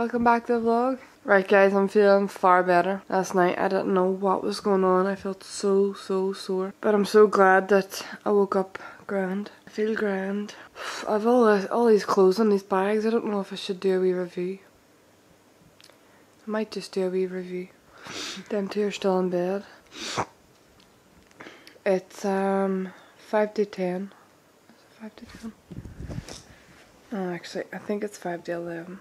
welcome back to the vlog. Right guys, I'm feeling far better. Last night I didn't know what was going on. I felt so, so sore. But I'm so glad that I woke up grand. I feel grand. I've all, this, all these clothes in these bags. I don't know if I should do a wee review. I might just do a wee review. Them two are still in bed. It's um 5 to 10. Is it 5 to 10? Oh, actually, I think it's 5 to 11.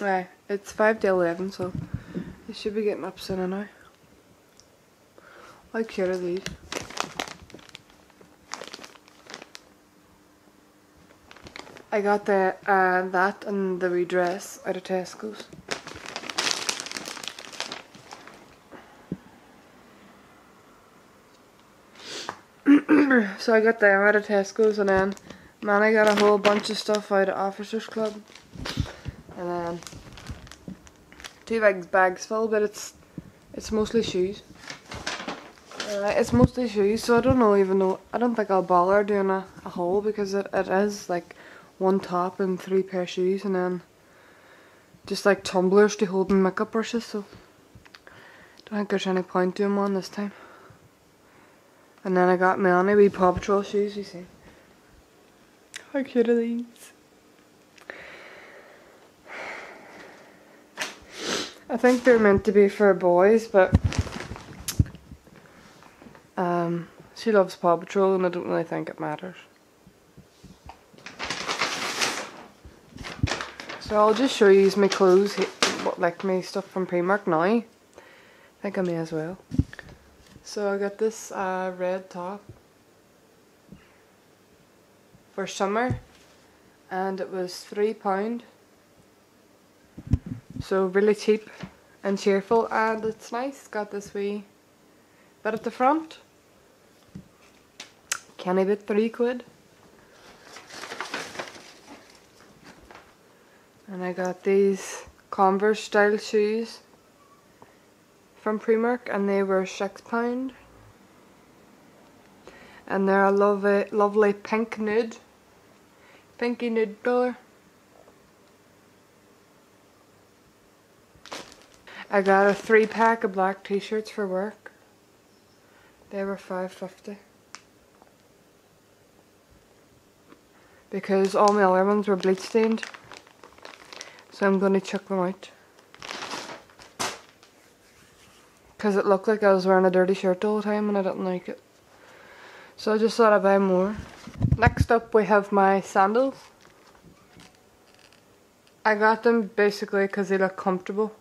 Right, it's 5 to 11, so they should be getting up soon now. How cute are these? I got the uh, that and the redress out of Tesco's. so I got them out of Tesco's and then man I got a whole bunch of stuff out of Officers Club and then two bags bags full but it's it's mostly shoes uh, it's mostly shoes so I don't know even though I don't think I'll bother doing a, a haul because it, it is like one top and three pair of shoes and then just like tumblers to hold my makeup brushes so don't think there's any point doing one this time and then I got my only wee Paw Patrol shoes, you see. How cute are these? I think they're meant to be for boys, but um, she loves Paw Patrol and I don't really think it matters. So I'll just show you my clothes, what like my stuff from Primark now. I think I may as well. So I got this uh, red top for summer and it was £3 so really cheap and cheerful and it's nice, got this wee bit at the front. Can I bit 3 quid? And I got these Converse style shoes from Primark and they were £6 and they're a lovely, lovely pink nude. Pinky nude colour I got a three pack of black t-shirts for work they were five fifty because all my other ones were bleach stained so I'm going to chuck them out because it looked like I was wearing a dirty shirt all the time and I didn't like it. So I just thought I'd buy more. Next up we have my sandals. I got them basically because they look comfortable.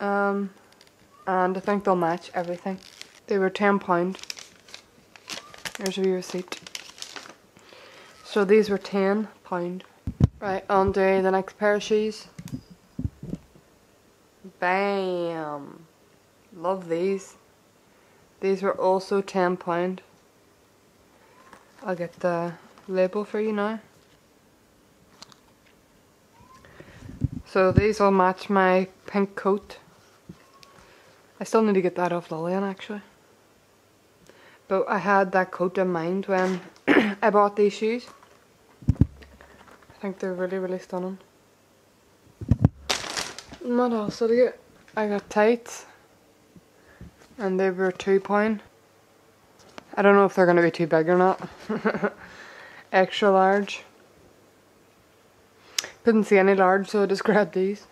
Um, and I think they'll match everything. They were £10. Here's your receipt. So these were £10. Right, on to the next pair of shoes. Bam! Love these. These were also £10. I'll get the label for you now. So these will match my pink coat. I still need to get that off Lillian actually. But I had that coat in mind when I bought these shoes. I think they're really really stunning. What else did I get? I got tights. And they were two pound. I don't know if they're going to be too big or not. Extra large. Couldn't see any large so I just grabbed these.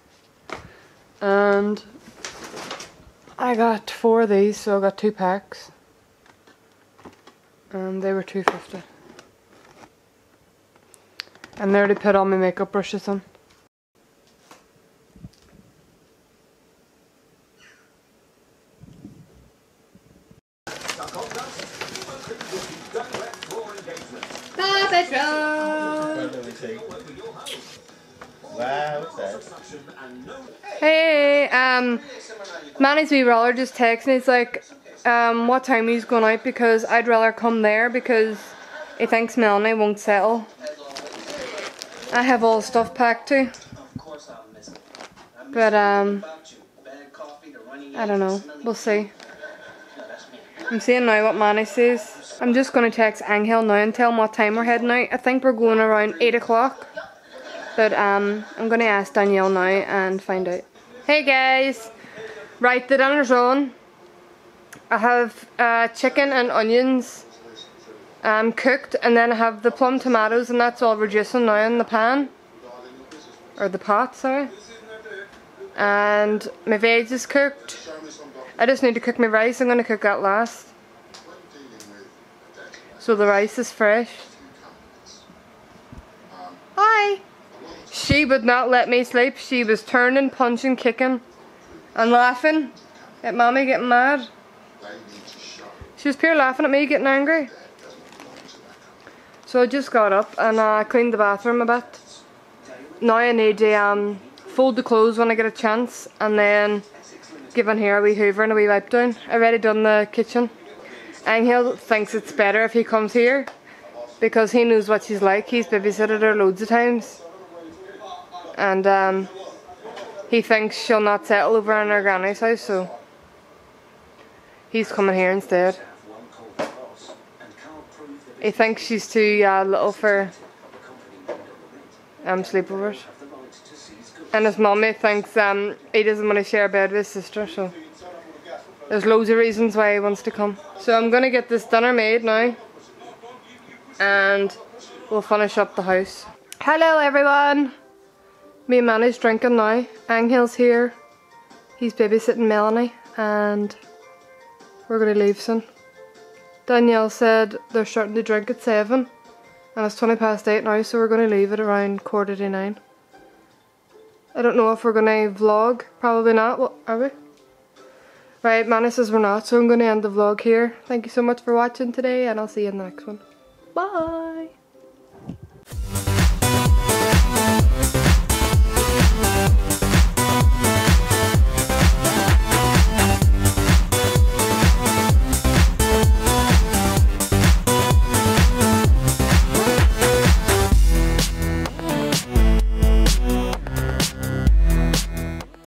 And I got four of these so I got two packs. And they were two fifty. And they already put all my makeup brushes on. Hey, um, Manny's wee brother just texted me. He's like, um, what time he's going out because I'd rather come there because he thinks Melanie won't settle. I have all the stuff packed too. But, um, I don't know. We'll see. I'm seeing now what Manny says. I'm just going to text Angel now and tell him what time we're heading out. I think we're going around 8 o'clock. But um, I'm going to ask Danielle now and find out. Hey guys! Right, the dinner's on. I have uh, chicken and onions um, cooked and then I have the plum tomatoes and that's all reducing now in the pan. Or the pot, sorry. And my veg is cooked. I just need to cook my rice. I'm going to cook that last. So the rice is fresh. She would not let me sleep. She was turning, punching, kicking and laughing at mommy getting mad. She was pure laughing at me getting angry. So I just got up and uh, cleaned the bathroom a bit. Now I need to um, fold the clothes when I get a chance and then give in here a wee hoover and a wee wipe down. I've already done the kitchen. Angel thinks it's better if he comes here because he knows what she's like. He's babysitted her loads of times. And um, he thinks she'll not settle over in her granny's house so he's coming here instead. He thinks she's too uh, little for um, sleepovers. And his mummy thinks um, he doesn't want to share a bed with his sister, so there's loads of reasons why he wants to come. So I'm gonna get this dinner made now, and we'll finish up the house. Hello everyone! Me and Manny's drinking now. Angel's here. He's babysitting Melanie, and we're gonna leave soon. Danielle said they're starting to drink at 7 and it's 20 past 8 now so we're going to leave it around quarter to 9. I don't know if we're going to vlog, probably not, what are we? Right, Manny says we're not so I'm going to end the vlog here. Thank you so much for watching today and I'll see you in the next one. Bye!